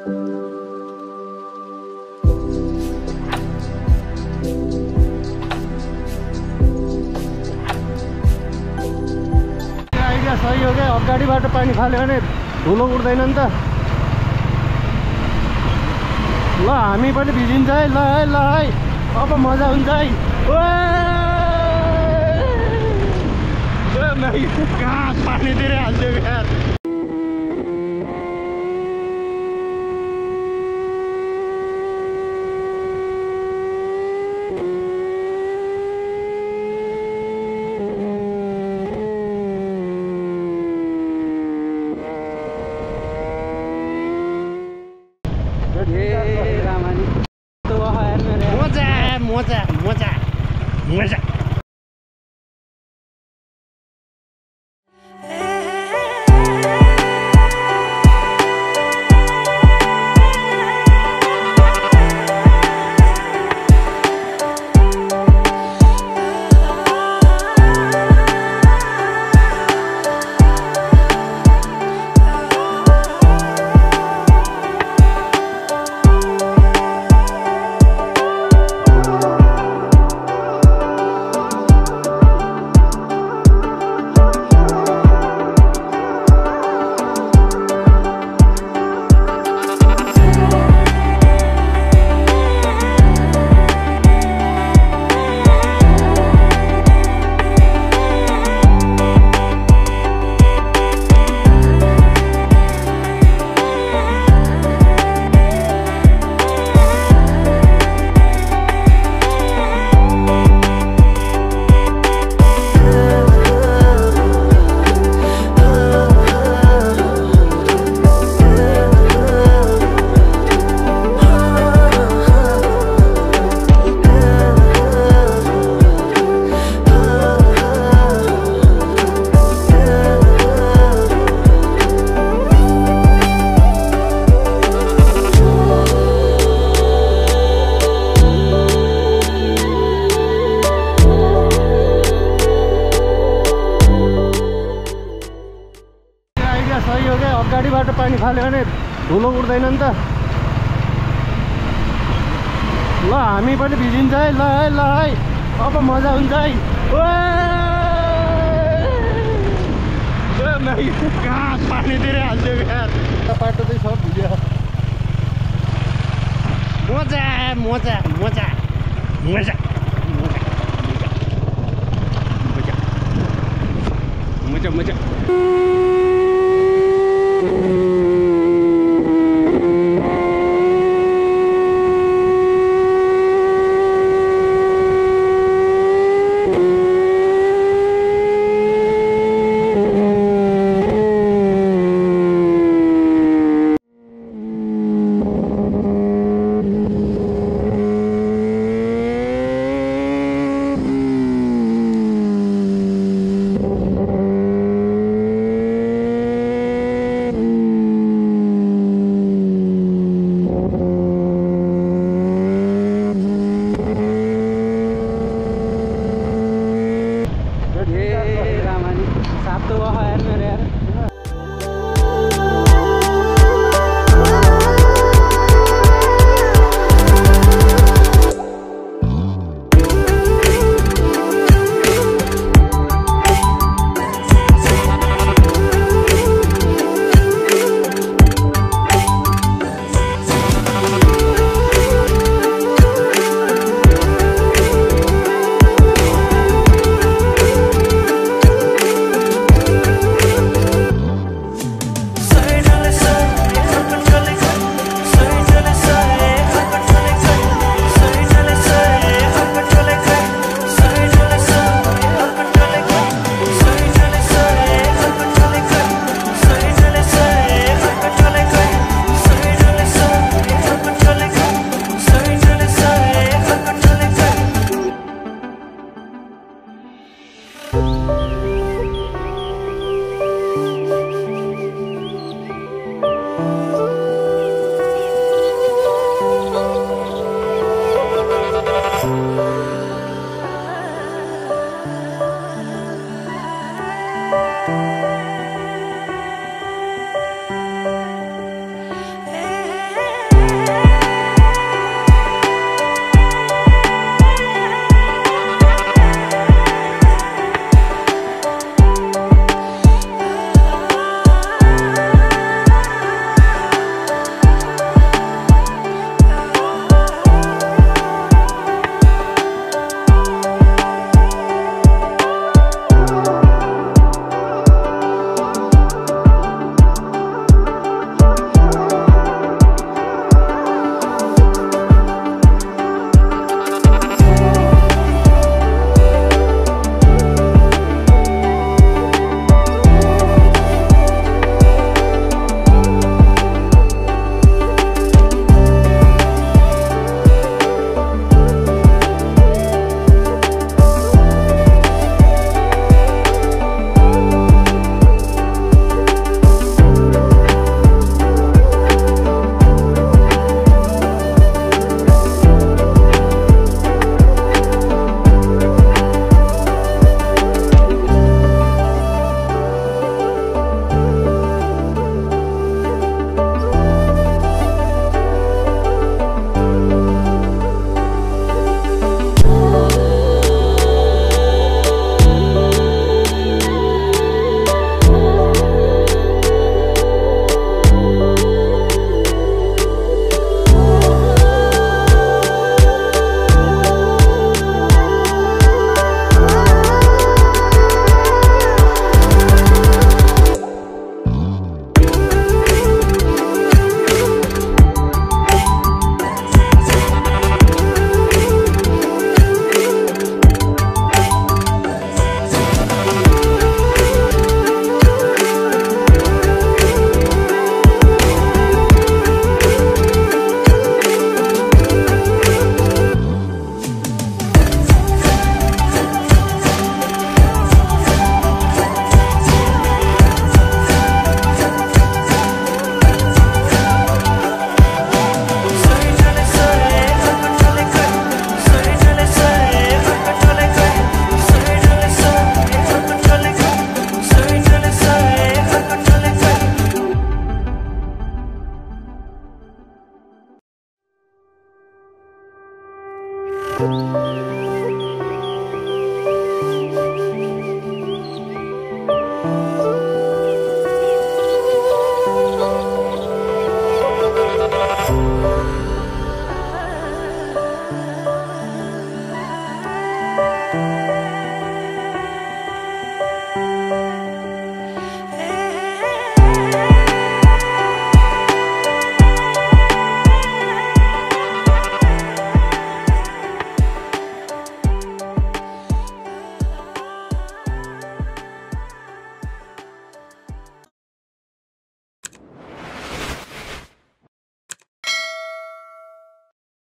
Idea सही हो क्या अगाडिबाट पानी फाल्यो भने धुलो उठ्दैन नि त। ल हामी पनि भिजिन्छ है ल है ल है। अब मजा हुन्छ है। कहाँ पानीतिरै हाल्थ्यो यार ए रामानी तो वहाँ यार मेरे मजा मजा मजा मजा आइडिया क्या अगाडिबाट पानी फाल्यो भने धुलो उठ्दैन नि त। ल हामी पनि भिजिन्छ है ल है ल है। अब मजा हुन्छ है। कहाँ पानीतिरै हाल्थ्यो यार बाटो चाहिँ सब भिज्यो। मजा मजा मजा मजा मजा मजा मजा। Música